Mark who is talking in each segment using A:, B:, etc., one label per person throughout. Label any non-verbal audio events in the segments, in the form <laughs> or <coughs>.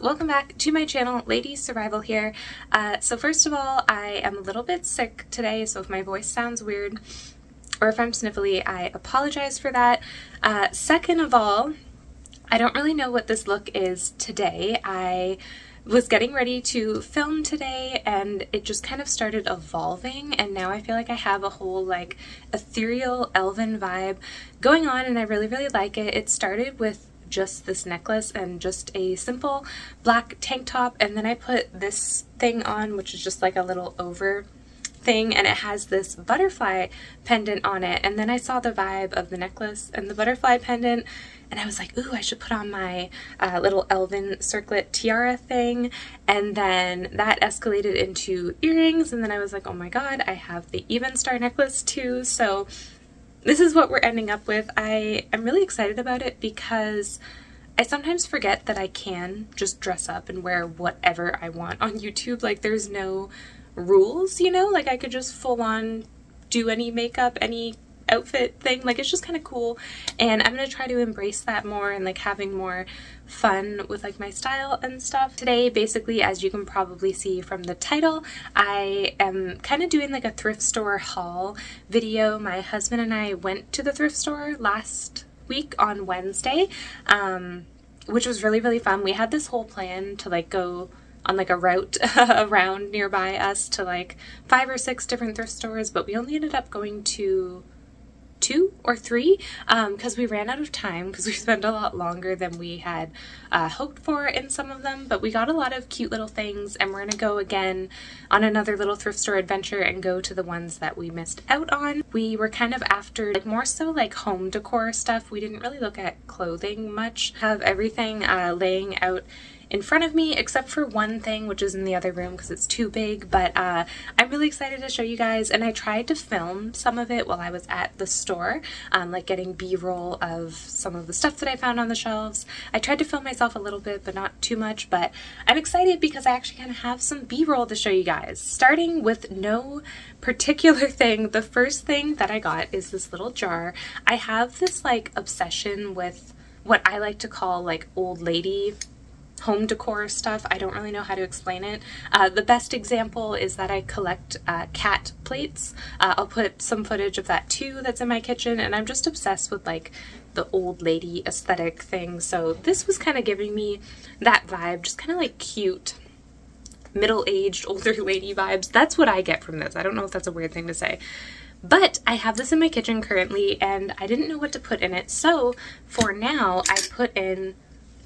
A: Welcome back to my channel, Lady Survival here. Uh, so first of all, I am a little bit sick today, so if my voice sounds weird or if I'm sniffly, I apologize for that. Uh, second of all, I don't really know what this look is today. I was getting ready to film today and it just kind of started evolving and now I feel like I have a whole like ethereal elven vibe going on and I really really like it. It started with just this necklace and just a simple black tank top. And then I put this thing on which is just like a little over thing and it has this butterfly pendant on it. And then I saw the vibe of the necklace and the butterfly pendant and I was like ooh I should put on my uh, little elven circlet tiara thing. And then that escalated into earrings and then I was like oh my god I have the Evenstar necklace too. So this is what we're ending up with. I am really excited about it because I sometimes forget that I can just dress up and wear whatever I want on YouTube. Like there's no rules, you know? Like I could just full on do any makeup, any outfit thing. Like it's just kind of cool and I'm going to try to embrace that more and like having more fun with like my style and stuff. Today basically as you can probably see from the title I am kind of doing like a thrift store haul video. My husband and I went to the thrift store last week on Wednesday um, which was really really fun. We had this whole plan to like go on like a route <laughs> around nearby us to like five or six different thrift stores but we only ended up going to two or three because um, we ran out of time because we <laughs> spent a lot longer than we had uh, hoped for in some of them but we got a lot of cute little things and we're gonna go again on another little thrift store adventure and go to the ones that we missed out on. We were kind of after like more so like home decor stuff. We didn't really look at clothing much. Have everything uh, laying out in front of me except for one thing which is in the other room because it's too big but uh, I'm really excited to show you guys and I tried to film some of it while I was at the store um, like getting b-roll of some of the stuff that I found on the shelves. I tried to film myself a little bit but not too much but I'm excited because I actually kind of have some b-roll to show you guys starting with no particular <laughs> thing the first thing that I got is this little jar I have this like obsession with what I like to call like old lady home decor stuff. I don't really know how to explain it. Uh, the best example is that I collect uh, cat plates. Uh, I'll put some footage of that too that's in my kitchen and I'm just obsessed with like the old lady aesthetic thing. So this was kind of giving me that vibe, just kind of like cute middle-aged older <laughs> lady vibes. That's what I get from this. I don't know if that's a weird thing to say. But I have this in my kitchen currently and I didn't know what to put in it. So for now, I put in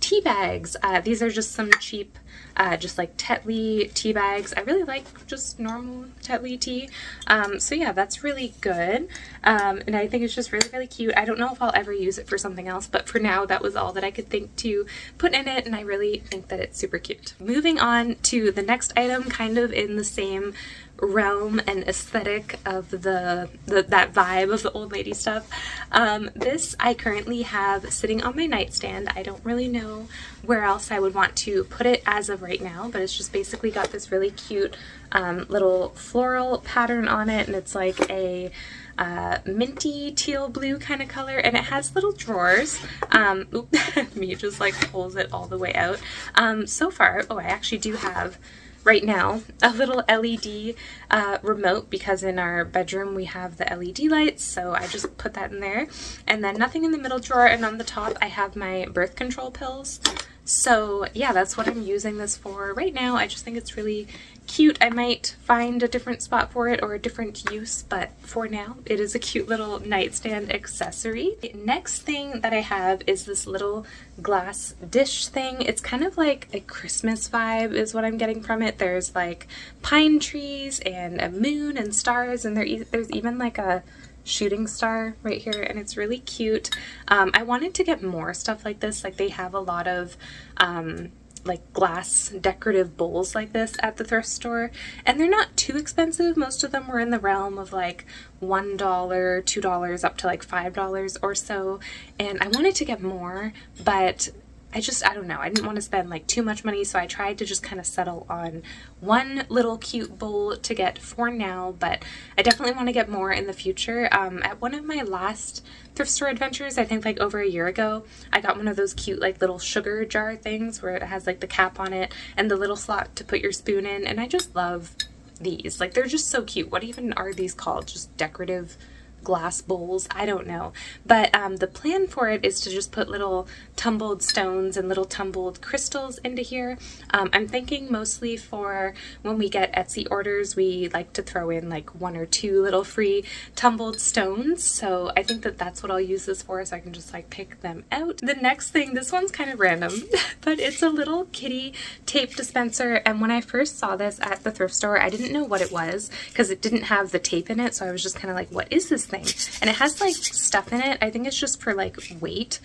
A: tea bags. Uh, these are just some cheap, uh, just like Tetley tea bags. I really like just normal Tetley tea. Um, so yeah, that's really good. Um, and I think it's just really, really cute. I don't know if I'll ever use it for something else, but for now that was all that I could think to put in it. And I really think that it's super cute. Moving on to the next item, kind of in the same realm and aesthetic of the, the that vibe of the old lady stuff. Um, this I currently have sitting on my nightstand. I don't really know where else I would want to put it as of right now, but it's just basically got this really cute um, little floral pattern on it and it's like a uh, minty teal blue kind of color and it has little drawers. Um, <laughs> me just like pulls it all the way out. Um, so far, oh I actually do have right now a little LED uh, remote because in our bedroom we have the LED lights so I just put that in there. And then nothing in the middle drawer and on the top I have my birth control pills so yeah that's what I'm using this for right now I just think it's really cute. I might find a different spot for it or a different use, but for now it is a cute little nightstand accessory. The next thing that I have is this little glass dish thing. It's kind of like a Christmas vibe is what I'm getting from it. There's like pine trees and a moon and stars and there e there's even like a shooting star right here and it's really cute. Um, I wanted to get more stuff like this. Like they have a lot of um, like glass decorative bowls like this at the thrift store and they're not too expensive most of them were in the realm of like one dollar two dollars up to like five dollars or so and I wanted to get more but I just, I don't know, I didn't want to spend like too much money, so I tried to just kind of settle on one little cute bowl to get for now, but I definitely want to get more in the future. Um, at one of my last thrift store adventures, I think like over a year ago, I got one of those cute like little sugar jar things where it has like the cap on it and the little slot to put your spoon in, and I just love these. Like they're just so cute. What even are these called? Just decorative glass bowls. I don't know. But um, the plan for it is to just put little tumbled stones and little tumbled crystals into here. Um, I'm thinking mostly for when we get Etsy orders, we like to throw in like one or two little free tumbled stones. So I think that that's what I'll use this for so I can just like pick them out. The next thing, this one's kind of random, <laughs> but it's a little kitty tape dispenser. And when I first saw this at the thrift store, I didn't know what it was because it didn't have the tape in it. So I was just kind of like, what is this thing. And it has like stuff in it. I think it's just for like weight,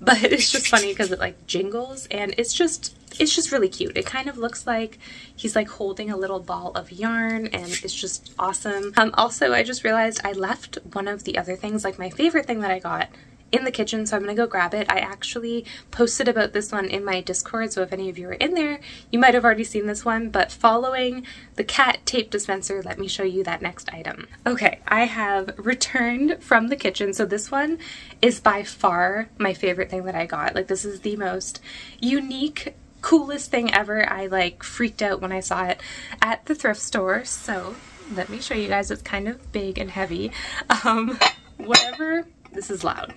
A: but <laughs> it's just funny because it like jingles and it's just it's just really cute. It kind of looks like he's like holding a little ball of yarn and it's just awesome. Um, also, I just realized I left one of the other things, like my favorite thing that I got in the kitchen, so I'm gonna go grab it. I actually posted about this one in my Discord, so if any of you are in there, you might have already seen this one, but following the cat tape dispenser, let me show you that next item. Okay, I have returned from the kitchen, so this one is by far my favorite thing that I got. Like, this is the most unique coolest thing ever. I like freaked out when I saw it at the thrift store. So let me show you guys. It's kind of big and heavy. Um, whatever. This is loud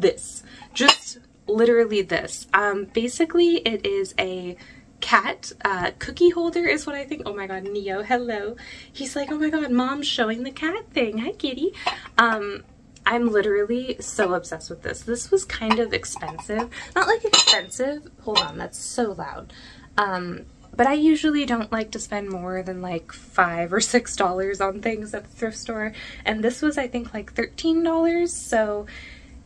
A: this. Just literally this. Um, basically, it is a cat uh, cookie holder is what I think. Oh my god, Neo, hello. He's like, oh my god, mom's showing the cat thing. Hi, kitty. Um, I'm literally so obsessed with this. This was kind of expensive. Not like expensive. Hold on, that's so loud. Um, but I usually don't like to spend more than like five or six dollars on things at the thrift store. And this was, I think, like $13. So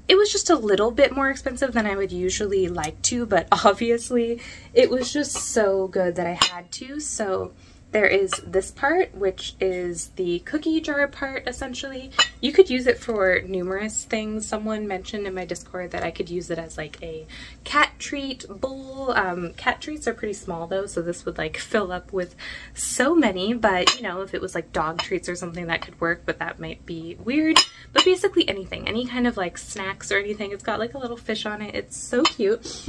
A: it was just a little bit more expensive than I would usually like to, but <laughs> obviously it was just so good that I had to. So there is this part, which is the cookie jar part, essentially. You could use it for numerous things. Someone mentioned in my Discord that I could use it as like a cat treat bowl. Um, cat treats are pretty small though, so this would like <laughs> fill up with so many, but you know, if it was like dog treats or something that could work, but that might be weird. But basically anything, any kind of like snacks or anything. It's got like a little fish on it. It's so cute.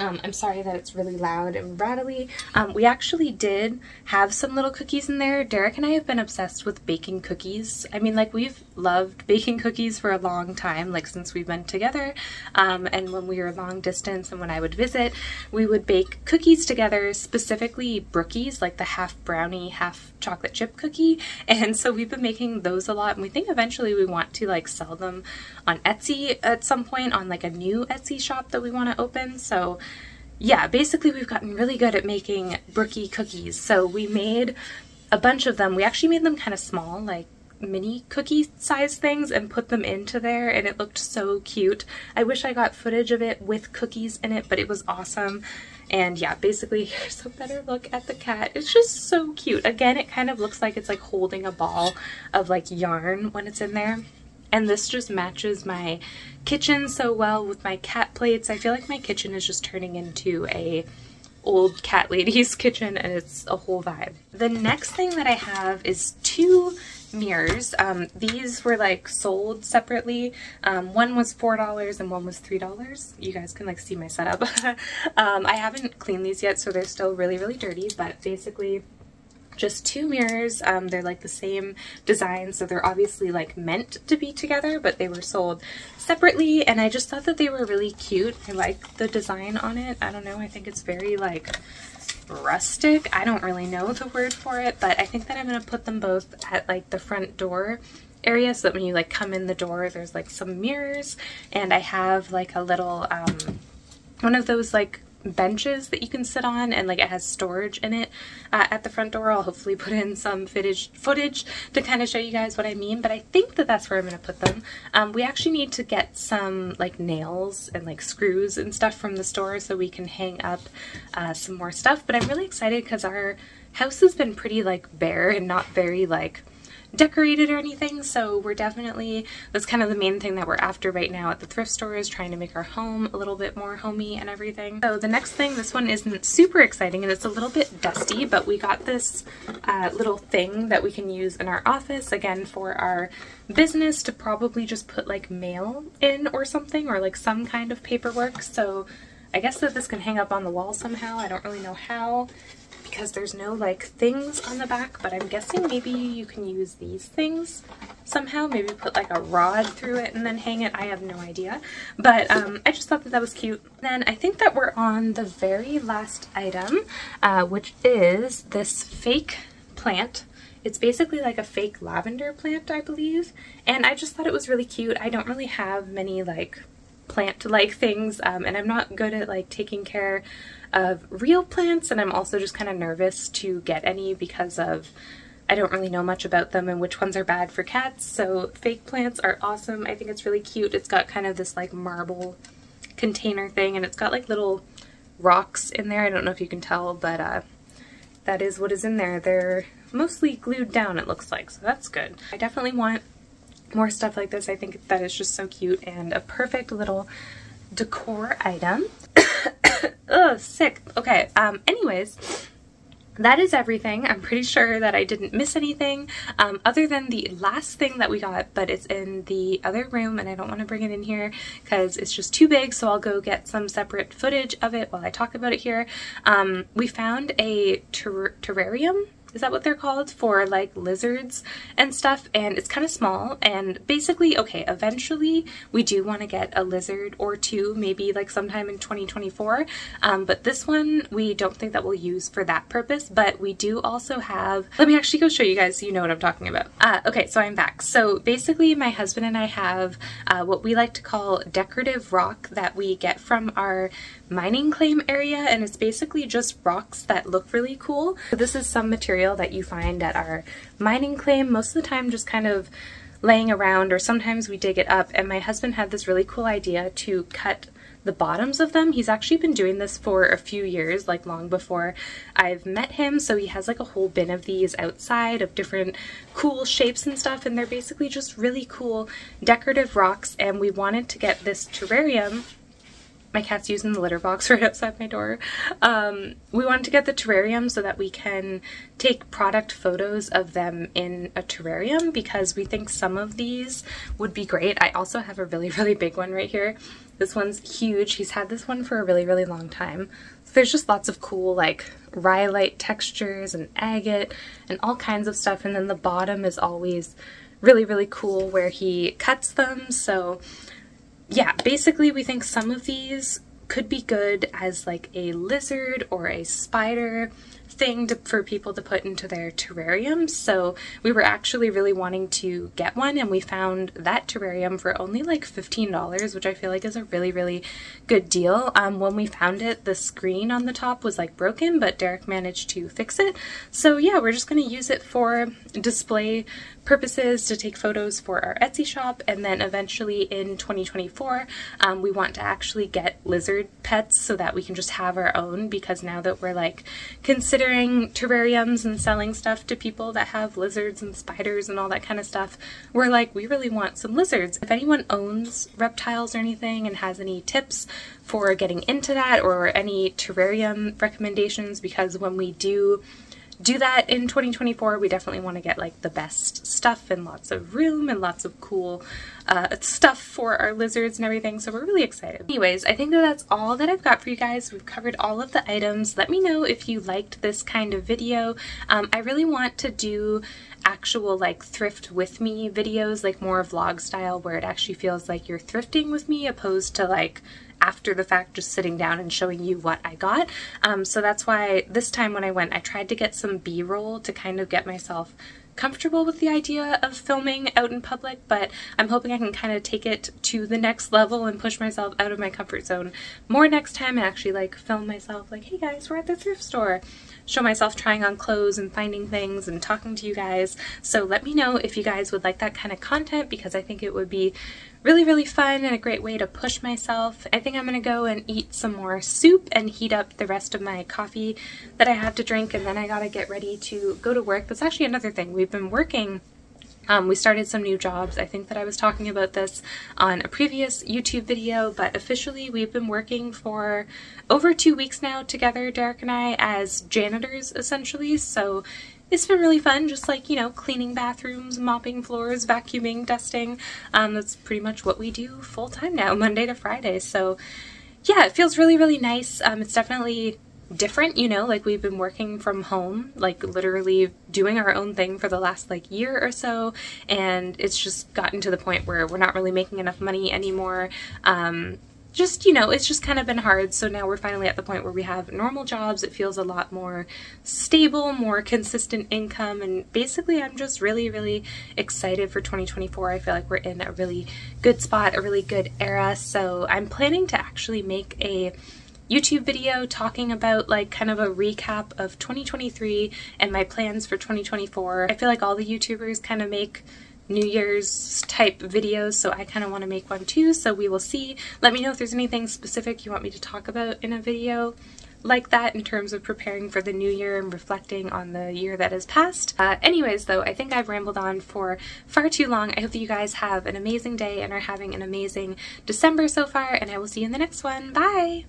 A: Um, I'm sorry that it's really loud and rattly. Um, we actually did have some little cookies in there. Derek and I have been obsessed with baking cookies. I mean, like, we've loved baking cookies for a long time, like, since we've been together. Um, and when we were long distance and when I would visit, we would bake cookies together, specifically brookies, like the half brownie, half chocolate chip cookie. <laughs> And so we've been making those a lot, and we think eventually we want to, like, sell them on Etsy at some point on, like, a new Etsy shop that we want to open. So yeah, basically we've gotten really good at making brookie cookies. So we made a bunch of them. We actually made them kind of small, like mini cookie size things and put them into there and it looked so cute. I wish I got footage of it with cookies in it, but it was awesome. And yeah, basically <laughs> here's a better look at the cat. It's just so cute. Again, it kind of looks like it's like holding a ball of like yarn when it's in there. And this just matches my kitchen so well with my cat plates. I feel like my kitchen is just turning into a old cat lady's <laughs> kitchen and it's a whole vibe. The next thing that I have is two mirrors. Um, these were like sold separately. Um, one was $4 and one was $3. You guys can like see my setup. <laughs> um, I haven't cleaned these yet so they're still really really dirty but basically just two mirrors. Um, they're like the same design, so they're obviously like meant to be together, but they were sold separately, and I just thought that they were really cute. I like the design on it. I don't know, I think it's very like rustic. I don't really know the word for it, but I think that I'm going to put them both at like the front door area so that when you like come in the door, there's like some mirrors, and I have like a little, um, one of those like benches that you can sit on and like it has storage in it uh, at the front door. I'll hopefully put in some footage, footage to kind of show you guys what I mean, but I think that that's where I'm going to put them. Um, we actually need to get some like nails and like screws and stuff from the store so we can hang up uh, some more stuff, but I'm really excited because our house has been pretty like bare and not very like decorated or anything, so we're definitely, that's kind of the main thing that we're after right now at the thrift store is trying to make our home a little bit more homey and everything. So the next thing, this one isn't super exciting and it's a little bit dusty, but we got this uh, little thing that we can use in our office, again, for our business to probably just put like mail in or something or like some kind of paperwork. So I guess that this can hang up on the wall somehow. I don't really know how because there's no like things on the back, but I'm guessing maybe you can use these things somehow. Maybe put like a rod through it and then hang it. I have no idea. But um, I just thought that that was cute. Then I think that we're on the very last item, uh, which is this fake plant. It's basically like a fake lavender plant, I believe. And I just thought it was really cute. I don't really have many like plant-like things um, and I'm not good at like taking care of real plants and I'm also just kind of nervous to get any because of I don't really know much about them and which ones are bad for cats so fake plants are awesome. I think it's really cute. It's got kind of this like marble container thing and it's got like little rocks in there. I don't know if you can tell but uh, that is what is in there. They're mostly glued down it looks like so that's good. I definitely want more stuff like this. I think that is just so cute and a perfect little decor item. <coughs> Ugh, sick. Okay, um, anyways, that is everything. I'm pretty sure that I didn't miss anything um, other than the last thing that we got, but it's in the other room and I don't want to bring it in here because it's just too big, so I'll go get some separate footage of it while I talk about it here. Um, we found a ter terrarium is that what they're called? For like lizards and stuff and it's kind of small and basically okay eventually we do want to get a lizard or two maybe like sometime in 2024 um, but this one we don't think that we'll use for that purpose but we do also have let me actually go show you guys so you know what I'm talking about. Uh, okay so I'm back. So basically my husband and I have uh, what we like to call decorative rock that we get from our mining claim area and it's basically just rocks that look really cool. so This is some material that you find at our mining claim, most of the time just kind of laying around or sometimes we dig it up and my husband had this really cool idea to cut the bottoms of them. He's actually been doing this for a few years, like long before I've met him. So he has like a whole bin of these outside of different cool shapes and stuff. And they're basically just really cool decorative rocks. And we wanted to get this terrarium my cat's using the litter box <laughs> right outside my door. Um, we wanted to get the terrarium so that we can take product photos of them in a terrarium because we think some of these would be great. I also have a really, <laughs> really big one right here. This one's huge. He's had this one for a really, really long time. So there's just lots of cool like rhyolite textures and agate and all kinds of stuff. And then the bottom is always really, really cool where he cuts them. So yeah, basically we think some of these could be good as like a lizard or a spider thing to, for people to put into their terrariums. So we were actually really wanting to get one and we found that terrarium for only like $15, which I feel like is a really, really good deal. Um, when we found it, the screen on the top was like broken, but Derek managed to fix it. So yeah, we're just going to use it for display purposes to take photos for our Etsy shop and then eventually in 2024 um, we want to actually get lizard pets so that we can just have our own because now that we're like considering terrariums and selling stuff to people that have lizards and spiders and all that kind of stuff we're like we really want some lizards. If anyone owns reptiles or anything and has any tips for getting into that or any terrarium recommendations because when we do do that in 2024. We definitely want to get like the best stuff and lots of room and lots of cool uh, stuff for our lizards and everything. So we're really excited. Anyways, I think that that's all that I've got for you guys. We've covered all of the items. Let me know if you liked this kind of video. Um, I really want to do actual like thrift with me videos, like more vlog style where it actually feels like you're thrifting with me opposed to like after the fact just sitting down and showing you what I got. Um, so that's why this time when I went, I tried to get some b-roll to kind of get myself comfortable with the idea of filming out in public, but I'm hoping I can kind of take it to the next level and push myself out of my comfort zone more next time and actually like film myself like, hey guys, we're at the thrift store. Show myself trying on clothes and finding things and talking to you guys. So let me know if you guys would like that kind of content because I think it would be really, really fun and a great way to push myself. I think I'm gonna go and eat some more soup and heat up the rest of my coffee that I have to drink and then I gotta get ready to go to work. That's actually another thing. We've been working Um, we started some new jobs. I think that I was talking about this on a previous YouTube video, but officially we've been working for over two weeks now together, Derek and I, as janitors essentially. So it's been really fun, just like, you know, cleaning bathrooms, mopping floors, vacuuming, dusting. Um, that's pretty much what we do full time now, <laughs> Monday to Friday. So yeah, it feels really, really nice. Um, it's definitely different, you know, like we've been working from home, like literally doing our own thing for the last like year or so, and it's just gotten to the point where we're not really making enough money anymore. Um, just, you know, it's just kind of been hard. So now we're finally at the point where we have normal jobs. It feels a lot more stable, more consistent income. And basically, I'm just really, really excited for 2024. I feel like we're in a really good spot, a really good era. So I'm planning to actually make a YouTube video talking about like kind of a recap of 2023 and my plans for 2024. I feel like all the YouTubers kind of make New Year's type videos, so I kind of want to make one too, so we will see. Let me know if there's anything specific you want me to talk about in a video like that in terms of preparing for the new year and reflecting on the year that has passed. Uh, anyways, though, I think I've rambled on for far too long. I hope that you guys have an amazing day and are having an amazing December so far, and I will see you in the next one. Bye!